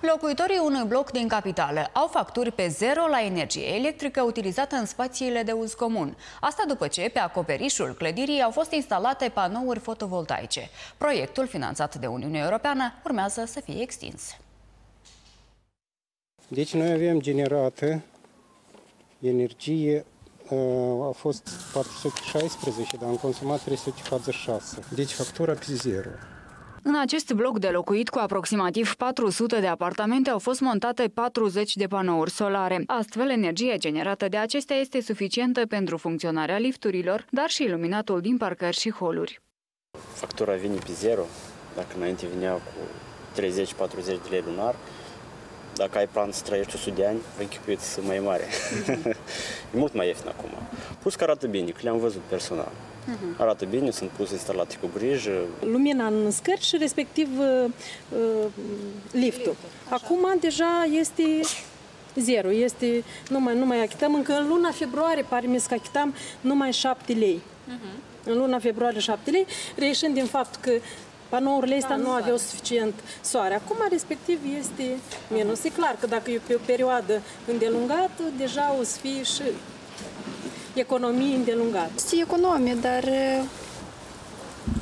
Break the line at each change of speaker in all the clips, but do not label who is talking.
Locuitorii unui bloc din capitală au facturi pe zero la energie electrică utilizată în spațiile de uz comun. Asta după ce pe acoperișul clădirii au fost instalate panouri fotovoltaice. Proiectul, finanțat de Uniunea Europeană, urmează să fie extins.
Deci noi avem generată energie, uh, a fost 416, dar am consumat 346. Deci factura pe zero.
În acest bloc de locuit cu aproximativ 400 de apartamente au fost montate 40 de panouri solare. Astfel, energia generată de acestea este suficientă pentru funcționarea lifturilor, dar și iluminatul din parcări și holuri.
Factura vine pe zero, dacă înainte vinea cu 30-40 de lei lunar, dacă ai plan să trăiești 100 de ani, închipuiți mai mare. e mult mai ieftin acum. Plus că arată bine, că le-am văzut personal. Uh-huh. Arată bine, sunt puse instalate cu grijă.
Lumina în scări și respectiv uh, uh, liftul. Acum deja este zero, este, nu mai, nu mai achităm, încă în luna februarie pare mi că achitam numai 7 lei. Uh-huh. În luna februarie 7 lei, reieșind din fapt că panourile astea nu aveau suficient soare. Acum, respectiv, este minus. E clar că dacă e pe o perioadă îndelungată, deja o să fie și economii îndelungate.
Este economie, dar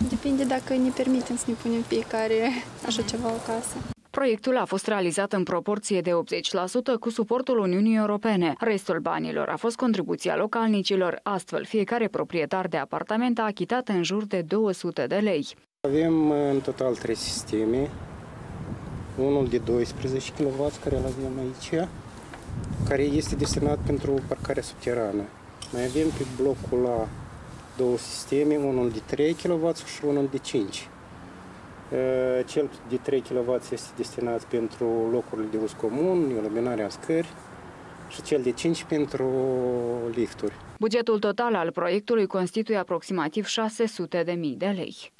depinde dacă ne permitem să ne punem fiecare așa ceva acasă.
Proiectul a fost realizat în proporție de 80% cu suportul Uniunii Europene. Restul banilor a fost contribuția localnicilor, astfel fiecare proprietar de apartament a achitat în jur de 200 de lei.
Avem în total trei sisteme. Unul de 12 kW care îl avem aici, care este destinat pentru parcarea subterană. Mai avem pe blocul la două sisteme, unul de 3 kW și unul de 5. Cel de 3 kW este destinat pentru locurile de uz comun, iluminarea scări și cel de 5 pentru lifturi.
Bugetul total al proiectului constituie aproximativ 600.000 de lei.